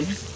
alone.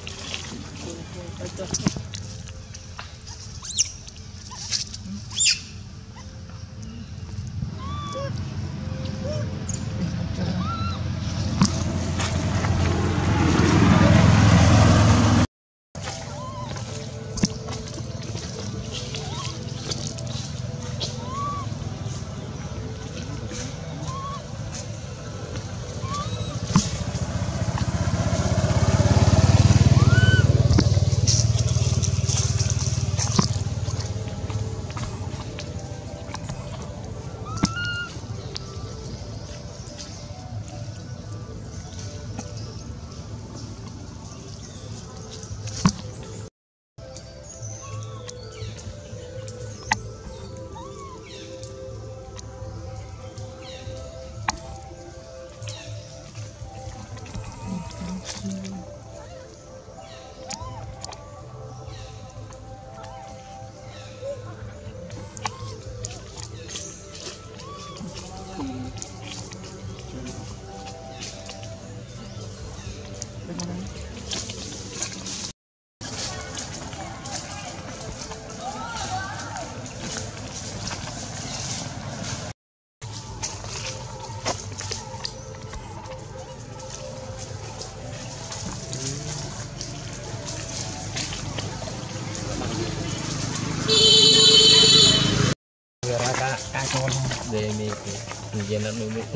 Hujan nak nunuk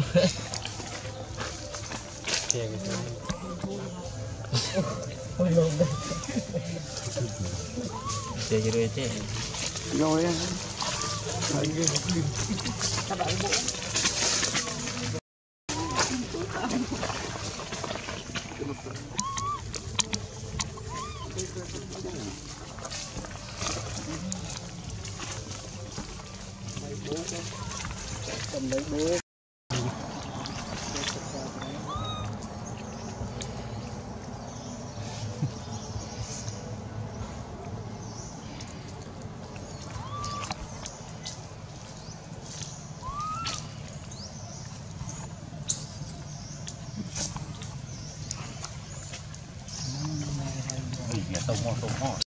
Ya. Gitu go on.